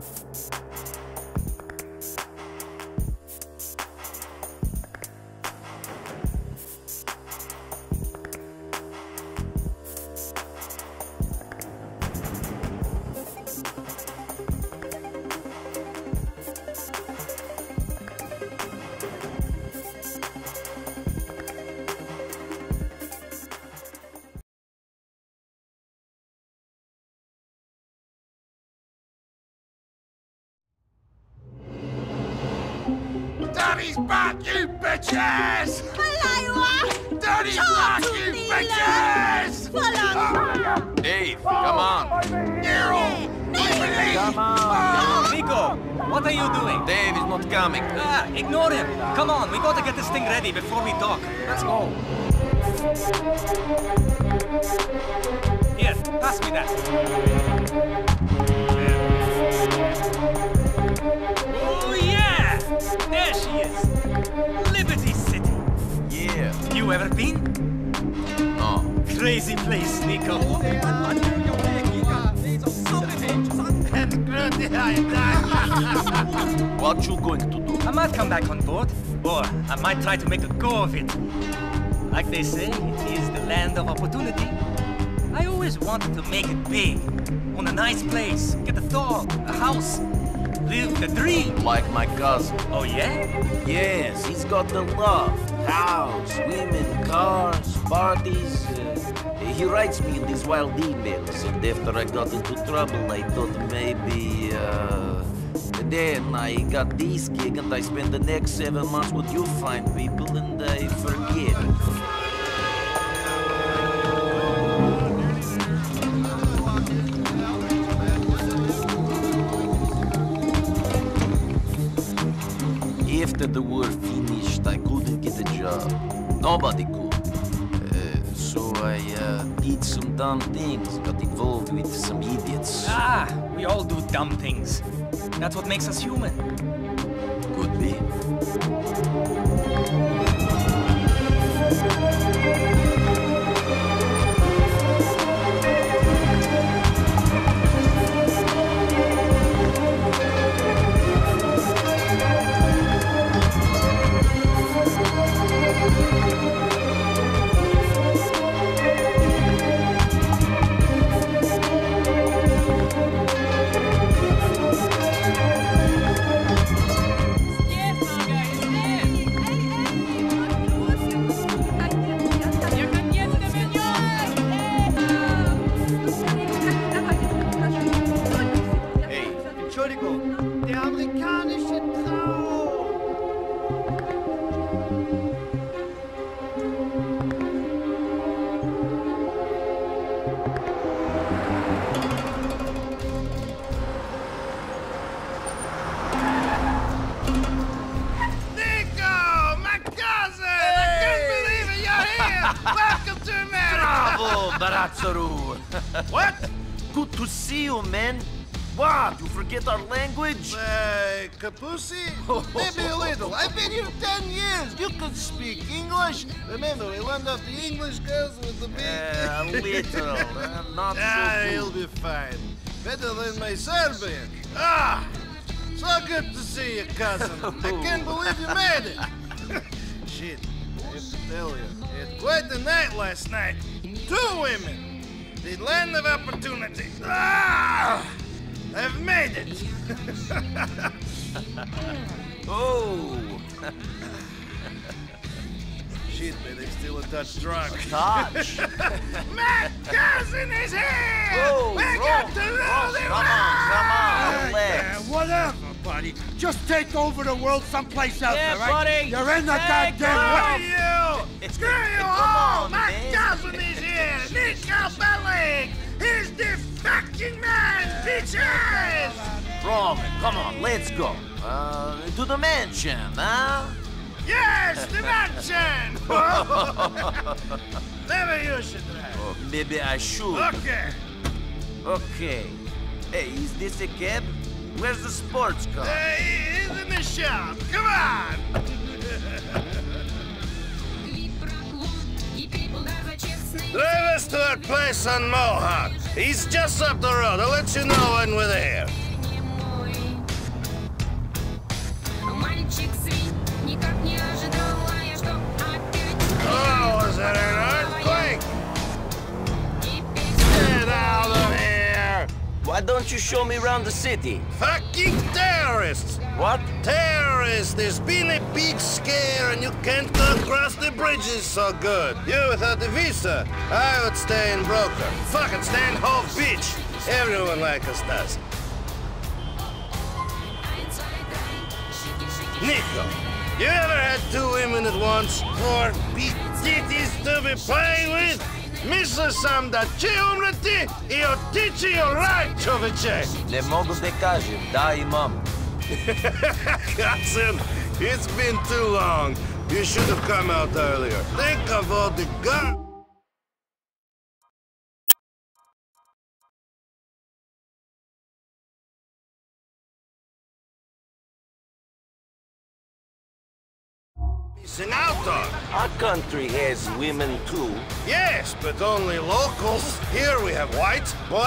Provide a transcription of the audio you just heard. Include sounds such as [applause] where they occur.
フフフ。Daddy's back, you bitches! Alaywa! Daddy's back, you bitches! Falan! Dave, come on. Nero! Leave Come on. Niko, what are you doing? Dave is not coming. Ah, ignore him. Come on, we gotta get this thing ready before we dock. Let's go. Here, pass me that. You ever been? No. Crazy place, Niko. [laughs] What you going to do? I might come back on board, or I might try to make a go of it. Like they say, it is the land of opportunity. I always wanted to make it big. Own a nice place, get a dog, a house, live the dream. Like my cousin. Oh yeah? Yes, he's got the love. House, women, cars, parties. Uh, he writes me these wild emails, and after I got into trouble, I thought maybe. Uh, then I got this gig, and I spent the next seven months with you fine people, and I forget. Nobody could. Uh, so I uh, did some dumb things, got involved with some idiots. Ah, we all do dumb things. That's what makes us human. [laughs] What? Good to see you, man. What? You forget our language? Uh, Capusi? [laughs] Maybe a little. I've been here ten years. You can speak English. Remember, we learned off the English girls with the big... Uh, a [laughs] little. uh, not Ah, so he'll be fine. Better than my Serbian. Ah! So good to see you, cousin. I can't believe you made it. Shit, I have to tell you. Quite the night last night. Two women. The land of opportunity. Ah! I've made it. [laughs] Oh, Shit, but I'm still a touch drunk. touch. My cousin is here! Oh, we Rome, got to Rome, come on, come on, relax. whatever, buddy. Just take over the world someplace else, Yeah, all right? buddy. You're in the Take goddamn way. Screw you all! My cousin is here! Niko Bellic! He's the fucking man, bitches! Roman, come on, let's go. Uh, to the mansion, huh? Yes, the mansion! [laughs] Maybe you should drive. Oh, maybe I should. Okay. Okay. Hey, is this a cab? Where's the sports car? Hey, he's in the shop. Come on! [laughs] place on Mohawk. He's just up the road. I'll let you know when we're there. Why don't you show me around the city? Fucking terrorists! What? Terrorists! There's been a big scare and you can't go across the bridges so good. You without the visa, I would stay in Broker. Fucking stand Hove Beach. Everyone like us does. Niko, you ever had two women at once? Four big titties to be playing with? Misle sam da će you're teaching your right, čoveče! Ne mogu da kažem, da i mam. [laughs] Hudson, it's been too long. You should have come out earlier. Think of all the guns... Missing out on. Our country has women too. Yes, but only locals. Here we have whites, black.